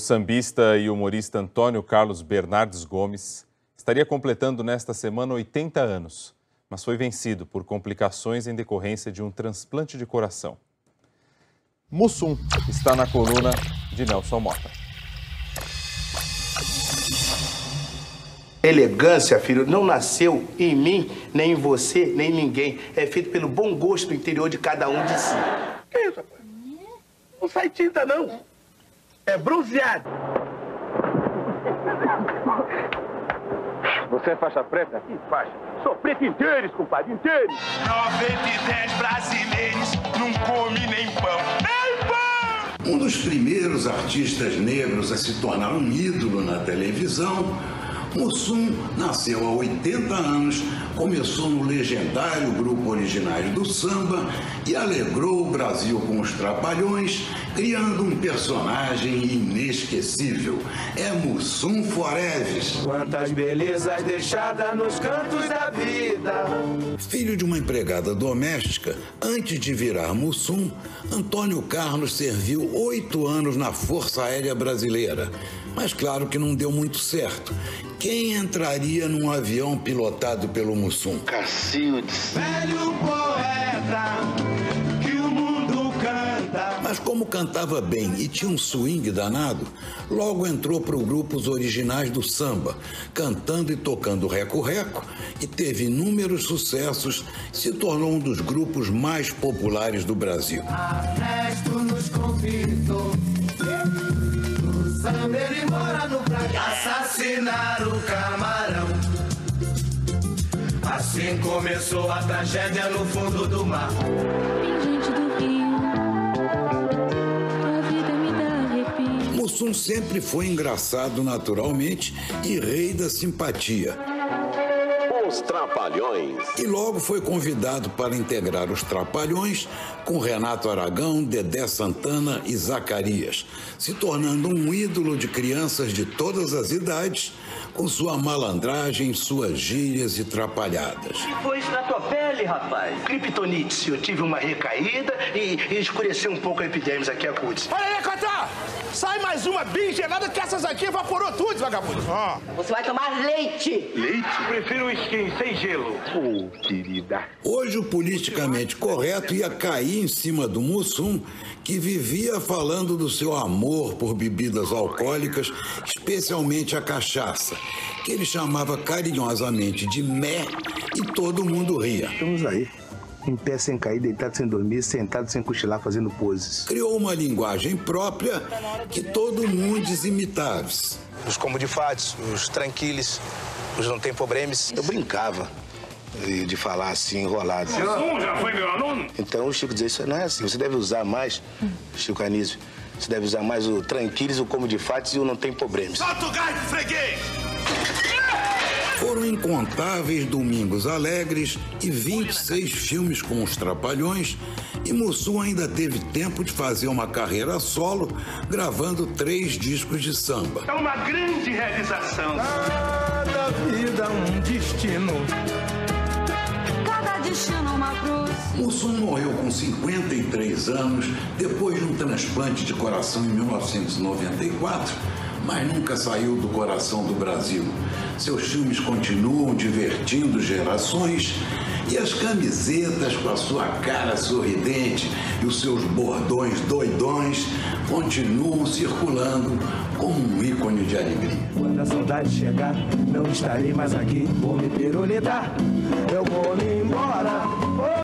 sambista e humorista Antônio Carlos Bernardes Gomes estaria completando nesta semana 80 anos, mas foi vencido por complicações em decorrência de um transplante de coração. Mussum está na coluna de Nelson Mota. Elegância, filho, não nasceu em mim, nem em você, nem em ninguém. É feito pelo bom gosto do interior de cada um de si. Que isso, rapaz? Não sai tinta, não. É bronzeado. Você é faixa preta? Que faixa? Sou preto inteiros, compadre, inteiros. 90 brasileiros não come nem pão. Nem pão! Um dos primeiros artistas negros a se tornar um ídolo na televisão Mussum nasceu há 80 anos, começou no legendário grupo originário do samba e alegrou o Brasil com os Trapalhões, criando um personagem inesquecível. É Mussum Foreves. Quantas belezas deixadas nos cantos da vida. Filho de uma empregada doméstica, antes de virar Mussum, Antônio Carlos serviu oito anos na Força Aérea Brasileira. Mas claro que não deu muito certo. Quem entraria num avião pilotado pelo Mussum? Cacildes. Velho poeta que o mundo canta. Mas como cantava bem e tinha um swing danado, logo entrou para o grupo Os Originais do Samba, cantando e tocando reco-reco, e teve inúmeros sucessos, se tornou um dos grupos mais populares do Brasil. Ernesto nos convidou. Ele mora no praia. Assassinar o camarão. Assim começou a tragédia no fundo do mar. Tem gente do Rio, tua vida me dá arrepio. Mussum sempre foi engraçado naturalmente e rei da simpatia. Os Trapalhões. E logo foi convidado para integrar os Trapalhões com Renato Aragão, Dedé Santana e Zacarias, se tornando um ídolo de crianças de todas as idades, com sua malandragem, suas gírias e trapalhadas. Foi isso na tua pele, rapaz. Kryptonite, eu tive uma recaída e, e escureceu um pouco a epidermis aqui, a cutis. Olha aí, Cotá! Sai mais uma bem gelada que essas aqui evaporou tudo, vagabundo. Ó. Você vai tomar leite. Leite? Prefiro o sem gelo. Oh, querida. Hoje o politicamente correto ia cair em cima do Mussum, que vivia falando do seu amor por bebidas alcoólicas, especialmente a cachaça, que ele chamava carinhosamente de mé, e todo mundo ria. Estamos aí. Em pé sem cair, deitado sem dormir, sentado sem cochilar, fazendo poses. Criou uma linguagem própria que todo mundo imitava. os comodifatos, os tranquilos, os não tem problemas. Eu brincava de, de falar assim, enrolado. já foi meu aluno? Então o Chico dizia, isso não é assim, você deve usar mais, Chico Anísio, você deve usar mais o tranquilos, o comodifatos e o não tem problemas. Solta o gás, freguês! Foram incontáveis domingos alegres e 26 filmes com os Trapalhões, e Mussum ainda teve tempo de fazer uma carreira solo, gravando três discos de samba. É uma grande realização. Cada vida um destino. Cada destino uma cruz. Mussum morreu com 53 anos, depois de um transplante de coração em 1994, mas nunca saiu do coração do Brasil. Seus filmes continuam divertindo gerações e as camisetas com a sua cara sorridente e os seus bordões doidões continuam circulando como um ícone de alegria. Quando a saudade chegar, não estarei mais aqui. Vou me pirulitar, eu vou me embora.